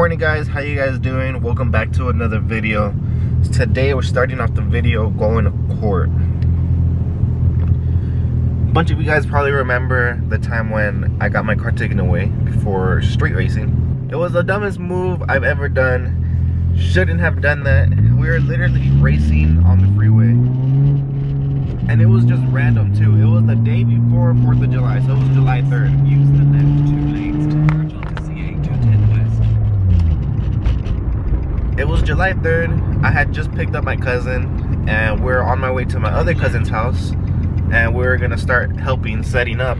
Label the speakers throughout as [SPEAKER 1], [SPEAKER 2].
[SPEAKER 1] morning guys. How you guys doing? Welcome back to another video. Today we're starting off the video going to court. A bunch of you guys probably remember the time when i got my car taken away for street racing. It was the dumbest move i've ever done. Shouldn't have done that. We were literally racing on the freeway. And it was just random too. It was the day before 4th of july so it was july 3rd
[SPEAKER 2] Use the left two lanes
[SPEAKER 1] It was July 3rd. I had just picked up my cousin and we're on my way to my other cousin's house and we are gonna start helping setting up.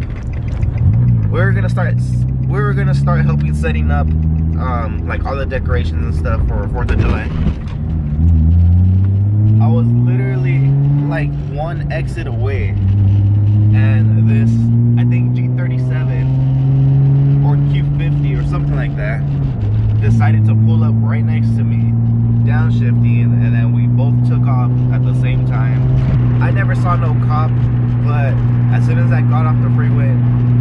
[SPEAKER 1] We are gonna start we were gonna start helping setting up um, like all the decorations and stuff for 4th of July. I was literally like one exit away and this I think G37 or Q50 or something like that decided to pull up right next to me, downshifting, and then we both took off at the same time. I never saw no cop, but as soon as I got off the freeway,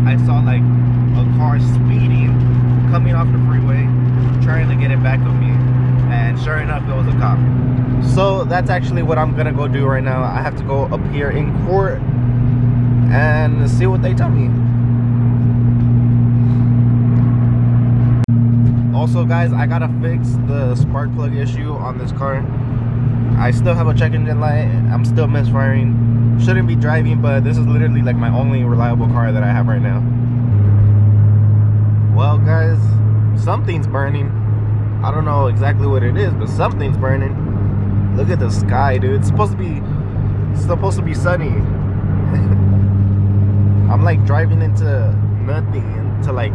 [SPEAKER 1] I saw like a car speeding, coming off the freeway, trying to get it back of me, and sure enough, it was a cop. So that's actually what I'm gonna go do right now. I have to go up here in court and see what they tell me. Also guys, I gotta fix the spark plug issue on this car. I still have a check engine light. I'm still misfiring. Shouldn't be driving, but this is literally like my only reliable car that I have right now. Well guys, something's burning. I don't know exactly what it is, but something's burning. Look at the sky, dude. It's supposed to be supposed to be sunny. I'm like driving into nothing, into like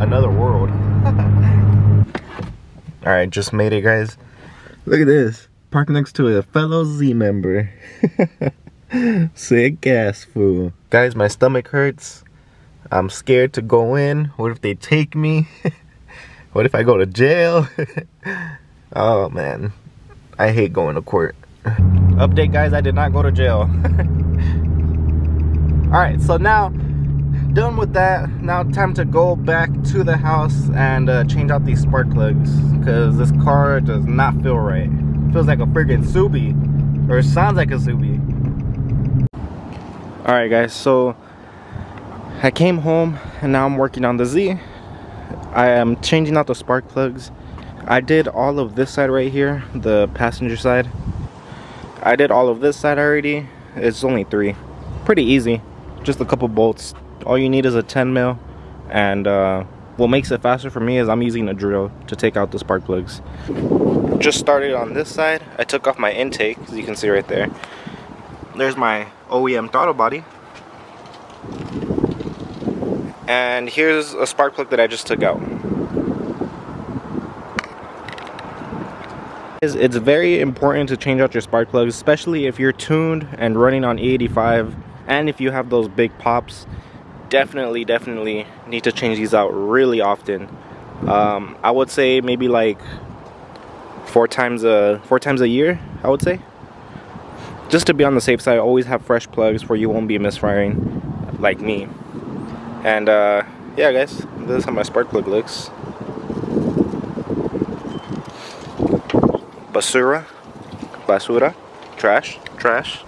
[SPEAKER 1] another world. Alright, just made it, guys. Look at this. Parked next to a fellow Z member. Sick gas fool. Guys, my stomach hurts. I'm scared to go in. What if they take me? what if I go to jail? oh, man. I hate going to court. Update, guys. I did not go to jail. Alright, so now done with that. Now time to go back to the house and uh, change out these spark plugs because this car does not feel right. Feels like a friggin Subi or sounds like a Subi. All right guys so I came home and now I'm working on the Z. I am changing out the spark plugs. I did all of this side right here the passenger side. I did all of this side already. It's only three. Pretty easy. Just a couple bolts all you need is a 10 mil and uh, what makes it faster for me is I'm using a drill to take out the spark plugs. Just started on this side. I took off my intake as you can see right there. There's my OEM throttle body. And here's a spark plug that I just took out. It's very important to change out your spark plugs especially if you're tuned and running on E85 and if you have those big pops definitely definitely need to change these out really often. Um, I would say maybe like four times a four times a year I would say. Just to be on the safe side always have fresh plugs where you won't be misfiring like me. And uh, yeah guys this is how my spark plug looks. Basura. Basura. Trash. Trash.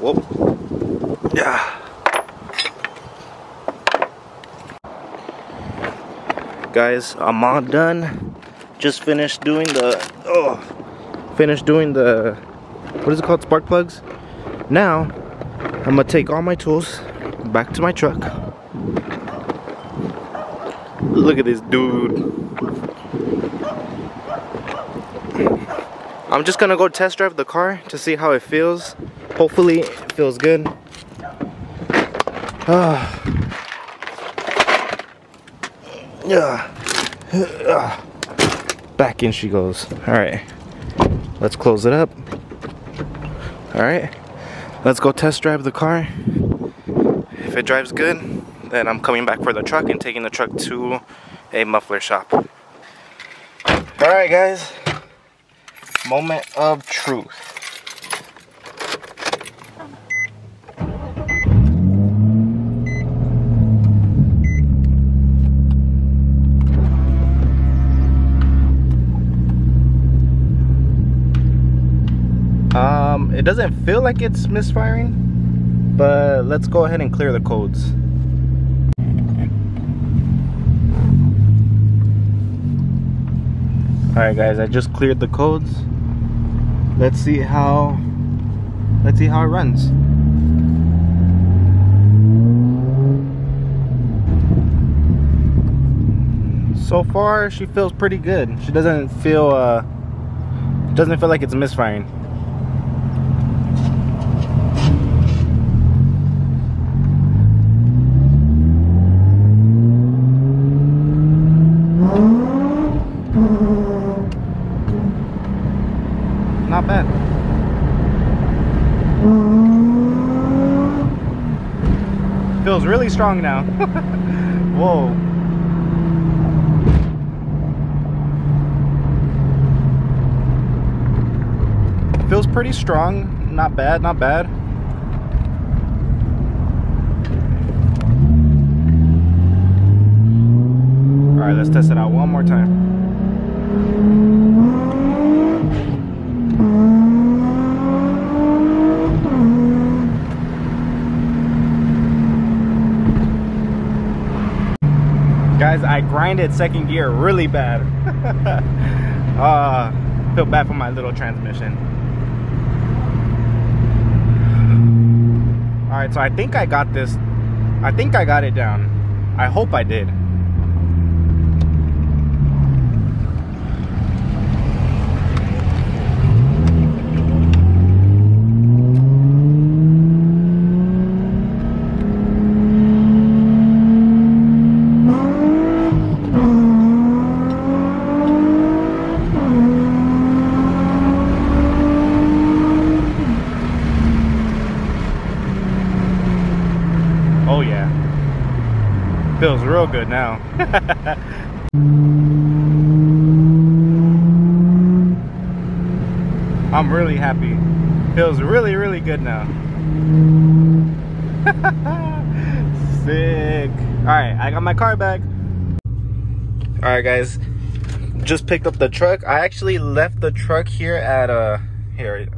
[SPEAKER 1] Whoop yeah guys. I'm all done. Just finished doing the oh finished doing the what is it called? Spark plugs? Now i'm gonna take all my tools back to my truck. Look at this dude. I'm just gonna go test drive the car to see how it feels. Hopefully it feels good. Ah. Back in she goes. Alright. Let's close it up. Alright. Let's go test drive the car. If it drives good, then I'm coming back for the truck and taking the truck to a muffler shop. Alright guys. Moment of truth. It doesn't feel like it's misfiring, but let's go ahead and clear the codes. Alright guys, I just cleared the codes. Let's see how let's see how it runs. So far she feels pretty good. She doesn't feel uh doesn't feel like it's misfiring. Not bad. Feels really strong now. Whoa. Feels pretty strong. Not bad, not bad. All right, let's test it out one more time. Guys, I grinded second gear really bad. uh, feel bad for my little transmission. All right, so I think I got this. I think I got it down. I hope I did. Oh yeah. Feels real good now. I'm really happy. Feels really, really good now. Sick. Alright, I got my car back. Alright guys. Just picked up the truck. I actually left the truck here at uh here,